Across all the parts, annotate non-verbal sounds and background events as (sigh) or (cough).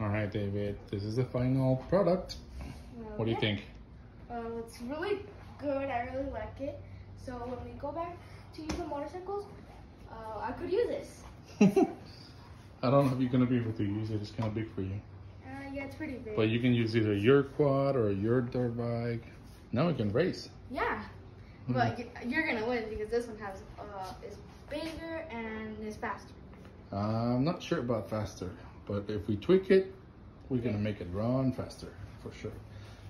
All right, David. This is the final product. What do you think? Um, it's really good. I really like it. So when we go back to use the motorcycles, uh, I could use this. (laughs) I don't know if you're gonna be able to use it. It's kind of big for you. Uh, yeah, it's pretty big. But you can use either your quad or your dirt bike. Now we can race. yeah, but you're gonna win because this one has uh, is bigger and is faster. I'm not sure about faster, but if we tweak it, we're gonna make it run faster for sure.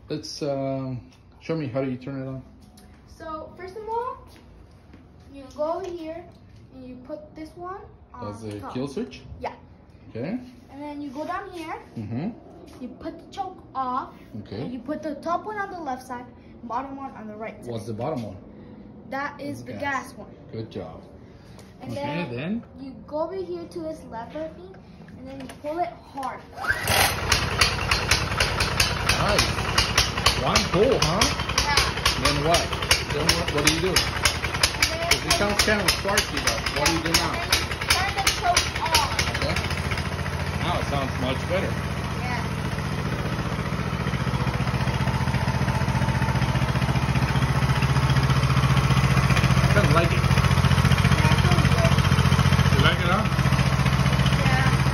Let's um, show me how do you turn it on. So first of all, you go over here and you put this one on That's the top. kill switch. Yeah, Okay. and then you go down here. Mm-hmm. You put the choke off. Okay. And you put the top one on the left side, bottom one on the right side. What's the bottom one? That is the Gas. gas, one. Good job. And okay, then, then you go over here to this lever thing, and then pull it hard. nice. One pull, huh? Yeah. Then what? Then what, what do you do? It sounds kind of sparky though. What do you do now? Turn the choke on. Okay. Now it sounds much better. Yeah. I kind of like it. You like it, huh? Yeah.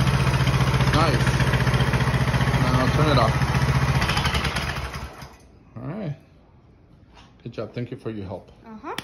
Nice. Now turn it off. All right. Good job. Thank you for your help. Uh-huh.